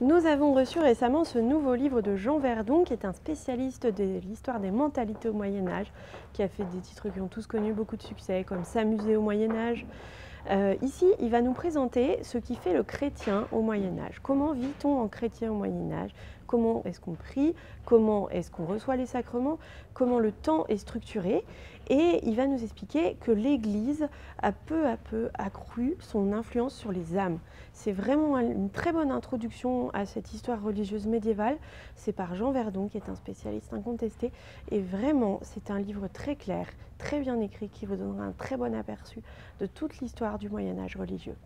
Nous avons reçu récemment ce nouveau livre de Jean Verdon, qui est un spécialiste de l'histoire des mentalités au Moyen Âge, qui a fait des titres qui ont tous connu beaucoup de succès, comme S'amuser au Moyen Âge. Euh, ici, il va nous présenter ce qui fait le chrétien au Moyen Âge. Comment vit-on en chrétien au Moyen Âge Comment est-ce qu'on prie? Comment est-ce qu'on reçoit les sacrements? Comment le temps est structuré? Et il va nous expliquer que l'Église a peu à peu accru son influence sur les âmes. C'est vraiment une très bonne introduction à cette histoire religieuse médiévale. C'est par Jean Verdon, qui est un spécialiste incontesté. Et vraiment, c'est un livre très clair, très bien écrit, qui vous donnera un très bon aperçu de toute l'histoire du Moyen Âge religieux.